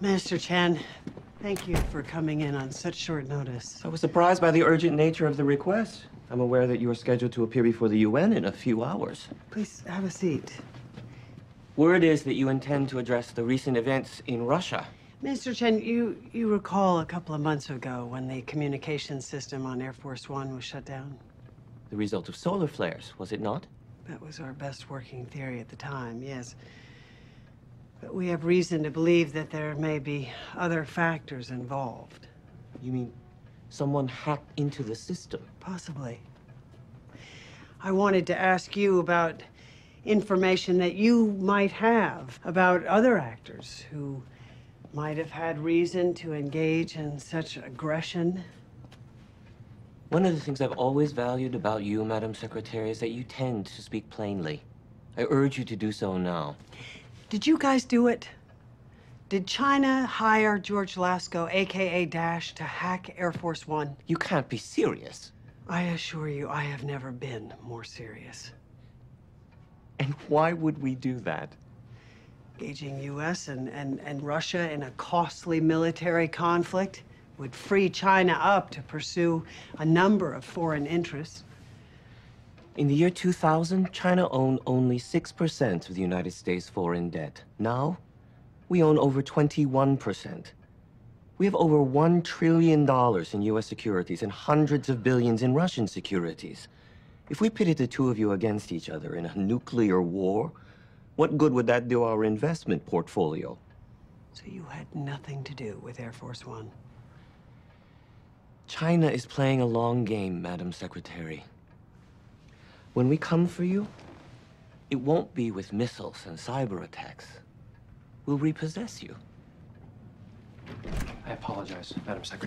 Minister Chan, thank you for coming in on such short notice. I was surprised by the urgent nature of the request. I'm aware that you are scheduled to appear before the UN in a few hours. Please have a seat. Word is that you intend to address the recent events in Russia. Mr. Chen, you, you recall a couple of months ago when the communication system on Air Force One was shut down? The result of solar flares, was it not? That was our best working theory at the time, yes. But we have reason to believe that there may be other factors involved. You mean someone hacked into the system? Possibly. I wanted to ask you about information that you might have about other actors who might have had reason to engage in such aggression. One of the things I've always valued about you, Madam Secretary, is that you tend to speak plainly. I urge you to do so now. Did you guys do it? Did China hire George Lasko, aka Dash, to hack Air Force One? You can't be serious. I assure you, I have never been more serious. And why would we do that? Engaging U.S. And, and, and Russia in a costly military conflict would free China up to pursue a number of foreign interests. In the year 2000, China owned only 6% of the United States' foreign debt. Now, we own over 21%. We have over $1 trillion in U.S. securities and hundreds of billions in Russian securities. If we pitted the two of you against each other in a nuclear war, what good would that do our investment portfolio? So you had nothing to do with Air Force One? China is playing a long game, Madam Secretary. When we come for you, it won't be with missiles and cyber attacks. We'll repossess you. I apologize, Madam Secretary.